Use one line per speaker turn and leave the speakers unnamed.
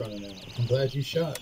running out. I'm glad you shot.